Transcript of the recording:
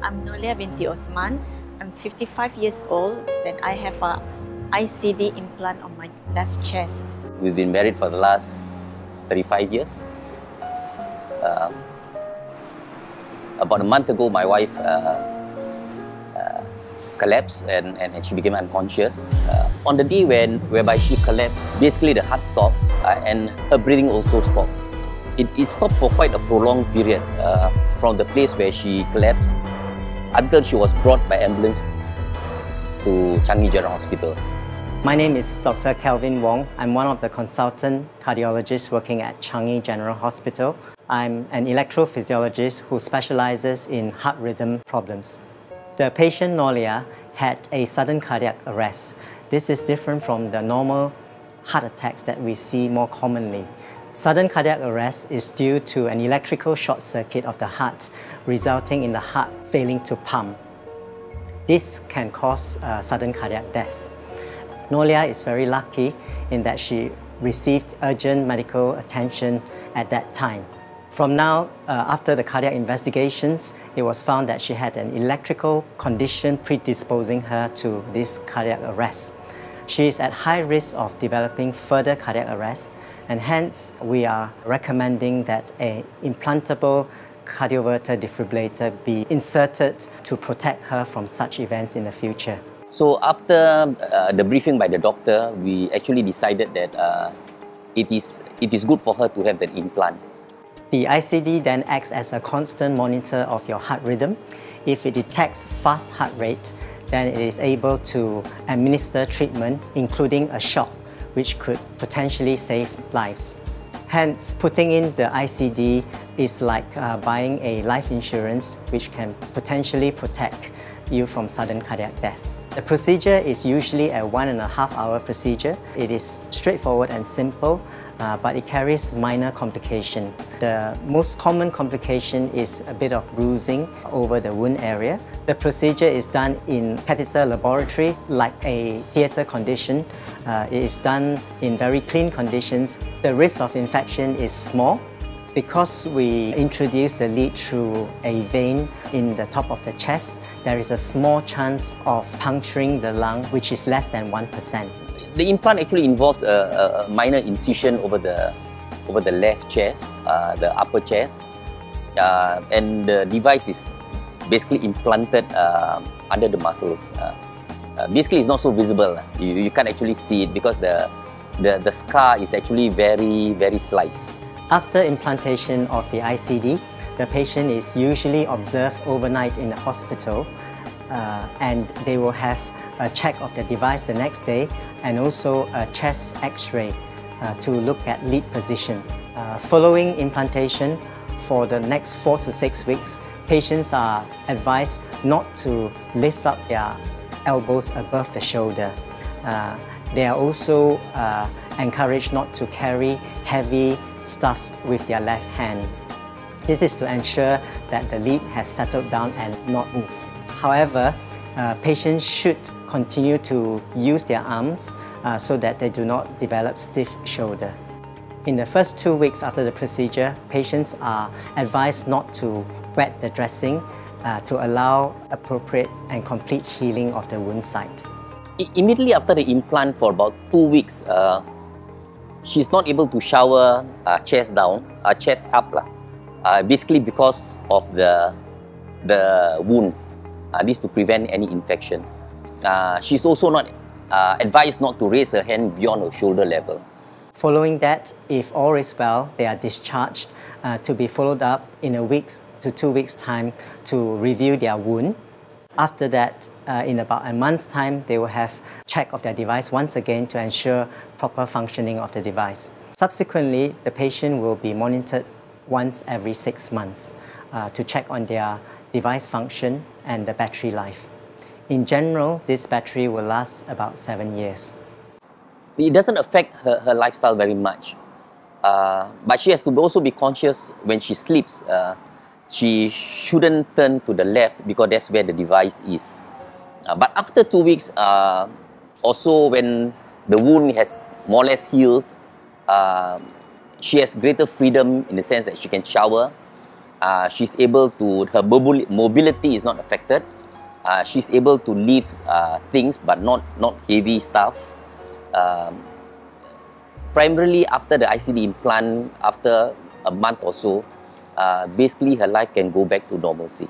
I'm Nolia binti Othman. I'm 55 years old. and I have a ICD implant on my left chest. We've been married for the last 35 years. Um, about a month ago, my wife uh, uh, collapsed and, and, she became unconscious. Uh, on the day when whereby she collapsed, basically the heart stopped uh, and her breathing also stopped. It, it stopped for quite a prolonged period uh, from the place where she collapsed until she was brought by ambulance to Changi General Hospital. My name is Dr. Kelvin Wong. I'm one of the consultant cardiologists working at Changi General Hospital. I'm an electrophysiologist who specializes in heart rhythm problems. The patient Nolia had a sudden cardiac arrest. This is different from the normal heart attacks that we see more commonly. Sudden cardiac arrest is due to an electrical short circuit of the heart, resulting in the heart failing to pump. This can cause uh, sudden cardiac death. Nolia is very lucky in that she received urgent medical attention at that time. From now, uh, after the cardiac investigations, it was found that she had an electrical condition predisposing her to this cardiac arrest. She is at high risk of developing further cardiac arrest and hence we are recommending that an implantable cardioverter defibrillator be inserted to protect her from such events in the future. So after uh, the briefing by the doctor, we actually decided that uh, it, is, it is good for her to have that implant. The ICD then acts as a constant monitor of your heart rhythm. If it detects fast heart rate, then it is able to administer treatment, including a shock which could potentially save lives. Hence, putting in the ICD is like uh, buying a life insurance which can potentially protect you from sudden cardiac death. The procedure is usually a one and a half hour procedure. It is straightforward and simple, uh, but it carries minor complication. The most common complication is a bit of bruising over the wound area. The procedure is done in catheter laboratory like a theatre condition. Uh, it is done in very clean conditions. The risk of infection is small because we introduce the lead through a vein in the top of the chest, there is a small chance of puncturing the lung, which is less than 1%. The implant actually involves a, a minor incision over the, over the left chest, uh, the upper chest, uh, and the device is basically implanted uh, under the muscles. Uh, uh, basically, it's not so visible. You, you can't actually see it because the, the, the scar is actually very, very slight. After implantation of the ICD, the patient is usually observed overnight in the hospital uh, and they will have a check of the device the next day and also a chest x-ray uh, to look at lead position. Uh, following implantation, for the next four to six weeks, patients are advised not to lift up their elbows above the shoulder. Uh, they are also uh, encouraged not to carry heavy stuff with their left hand. This is to ensure that the lead has settled down and not moved. However, uh, patients should continue to use their arms uh, so that they do not develop stiff shoulder. In the first two weeks after the procedure, patients are advised not to wet the dressing uh, to allow appropriate and complete healing of the wound site. Immediately after the implant for about two weeks, uh, she's not able to shower uh, chest down, uh, chest up lah. Uh, basically because of the the wound. Uh, this to prevent any infection. Uh, she's also not uh, advised not to raise her hand beyond her shoulder level. Following that, if all is well, they are discharged uh, to be followed up in a week to two weeks' time to review their wound after that, uh, in about a month's time, they will have check of their device once again to ensure proper functioning of the device. Subsequently, the patient will be monitored once every six months uh, to check on their device function and the battery life. In general, this battery will last about seven years. It doesn't affect her, her lifestyle very much. Uh, but she has to also be conscious when she sleeps uh, she shouldn't turn to the left because that's where the device is. Uh, but after two weeks, uh, also when the wound has more or less healed, uh, she has greater freedom in the sense that she can shower Uh, she's able to, her mobili- mobility is not affected. Uh, she's able to lift uh, things but not, not heavy stuff. Um, primarily after the ICD implant, after a month or so, uh, basically her life can go back to normalcy.